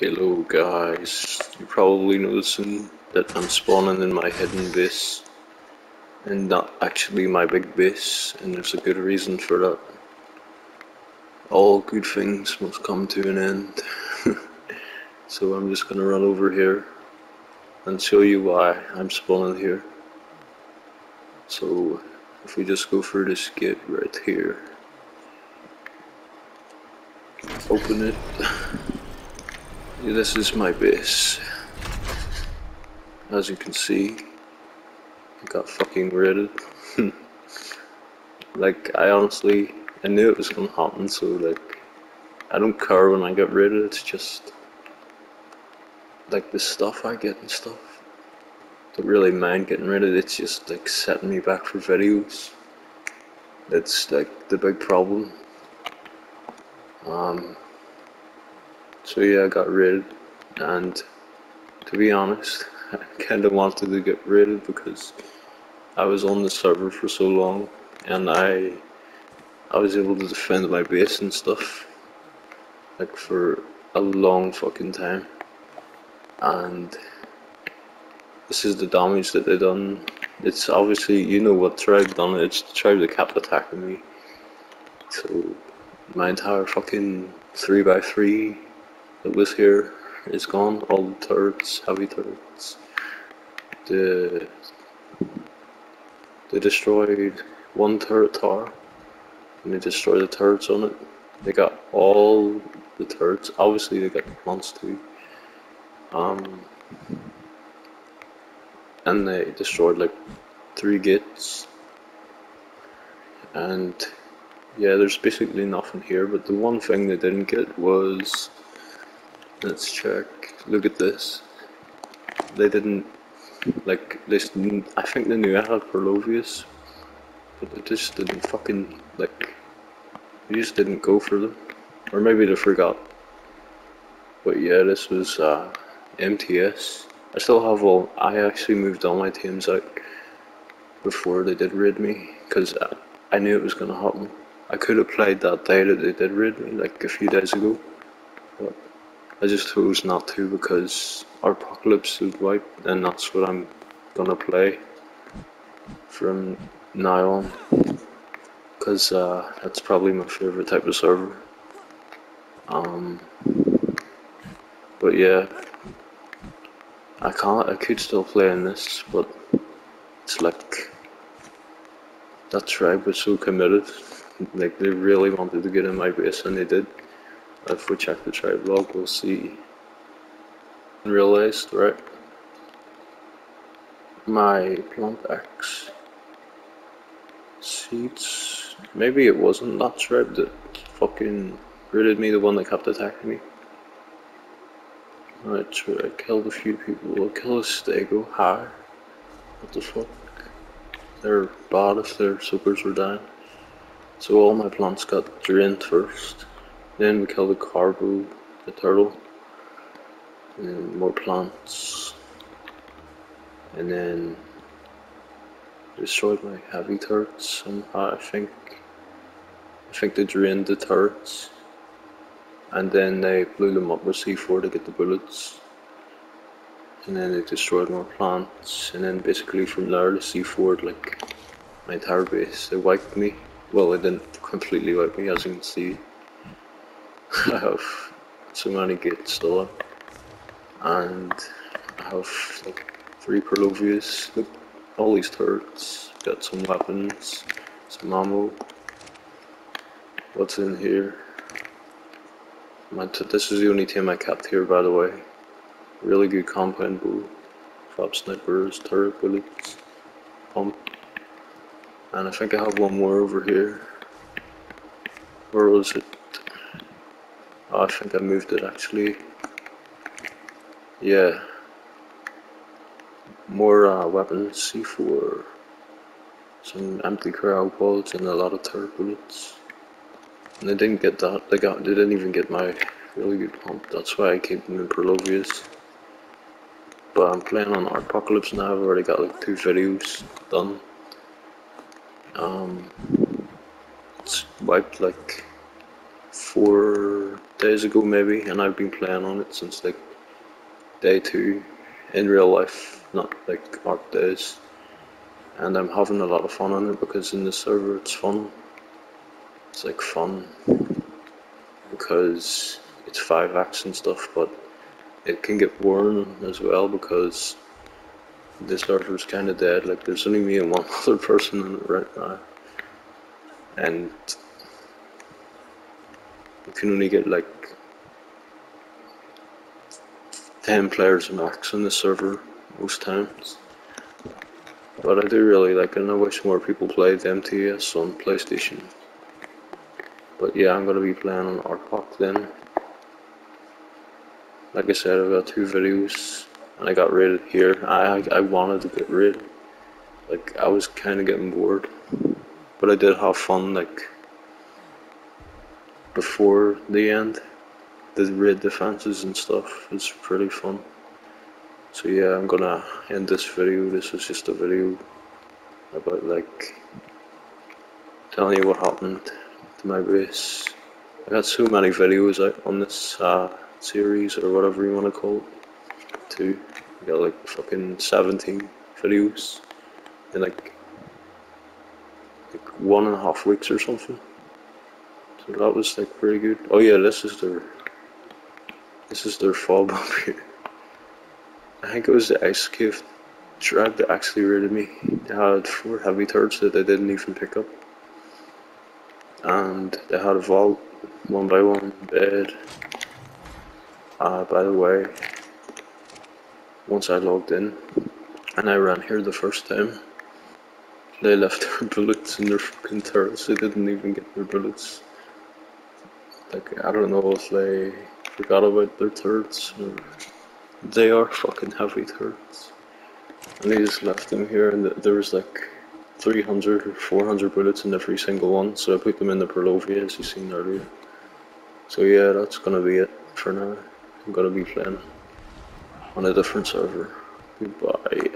Hello guys, you're probably noticing that I'm spawning in my hidden base and not actually my big base and there's a good reason for that. All good things must come to an end. so I'm just gonna run over here and show you why I'm spawning here. So if we just go through this gate right here, open it. This is my base. As you can see, I got fucking raided. like, I honestly, I knew it was gonna happen, so like, I don't care when I get raided, it's just, like the stuff I get and stuff. Don't really mind getting it, it's just like setting me back for videos. That's like the big problem. Um, so yeah, I got raided, and to be honest, I kind of wanted to get raided because I was on the server for so long, and I I was able to defend my base and stuff, like for a long fucking time, and this is the damage that they done. It's obviously you know what tribe done it. It's the tribe that kept attacking me. So my entire fucking three by three that was here is gone. All the turrets, heavy turrets. The they destroyed one turret tower and they destroyed the turrets on it. They got all the turrets. Obviously they got the plants too. Um and they destroyed like three gates. And yeah, there's basically nothing here, but the one thing they didn't get was Let's check. Look at this. They didn't like this. I think they knew I had Purlovias, but they just didn't fucking like. They just didn't go for them, or maybe they forgot. But yeah, this was uh, MTS. I still have all. I actually moved all my teams out before they did raid me because I, I knew it was gonna happen. I could have played that day that they did raid me, like a few days ago. But I just chose not to because our apocalypse is wiped and that's what I'm gonna play from now on. Because uh, that's probably my favorite type of server. Um, but yeah I can't I could still play in this but it's like that tribe was so committed. Like they really wanted to get in my base and they did if we check the tribe log, we'll see realized, right? My plant X seeds. Maybe it wasn't that tribe that fucking raided me, the one that kept attacking me. Right, so I killed a few people. We'll kill a stego. Hi. What the fuck? They're bad if their supers were down. So all my plants got drained first. Then we kill the caribou, the turtle, and more plants. And then destroyed my heavy turrets somehow, I think. I think they drained the turrets. And then they blew them up with C4 to get the bullets. And then they destroyed more plants. And then basically from there, the C4 like my entire base. They wiped me. Well, they didn't completely wipe me, as you can see. I have so many gates up. And I have like three Purlovias, look, all these turrets, got some weapons, some ammo. What's in here? My this is the only team I kept here by the way. Really good compound bow, flap snipers, turret bullets, pump. And I think I have one more over here. Where was it? Oh, I think I moved it actually. Yeah. More uh, weapons, C4, some empty corral pods, and a lot of turret bullets. And they didn't get that. They got. They didn't even get my really good pump. That's why I keep them in Purlovias. But I'm playing on Apocalypse now. I've already got like two videos done. Um, it's wiped like four days ago maybe, and I've been playing on it since like day two in real life, not like Ark days. And I'm having a lot of fun on it because in the server it's fun. It's like fun because it's five acts and stuff, but it can get boring as well because this server is kind of dead. Like there's only me and one other person in it right now, and can only get like 10 players max on the server most times. But I do really like and I wish more people played MTS on PlayStation. But yeah, I'm gonna be playing on Artbox then. Like I said, I've got two videos and I got rated here. I, I wanted to get rated. Like, I was kinda getting bored. But I did have fun, like, before the end the raid defenses and stuff is pretty fun. So yeah, I'm gonna end this video. This is just a video about like telling you what happened to my base. I got so many videos out on this uh, series or whatever you want to call it. Too. I got like fucking 17 videos in like, like one and a half weeks or something. So that was like pretty good. Oh yeah, this is their this is their fall here. I think it was the ice cave tribe that actually raided me. They had four heavy turrets that they didn't even pick up. And they had a vault, one by one, bed. Uh, by the way, once I logged in, and I ran here the first time, they left their bullets in their fucking turrets. They didn't even get their bullets. Like, I don't know if they forgot about their turrets. They are fucking heavy turrets. And they just left them here and there was like 300 or 400 bullets in every single one. So I put them in the Purlovia as you seen earlier. So yeah, that's gonna be it for now. I'm gonna be playing on a different server. Goodbye.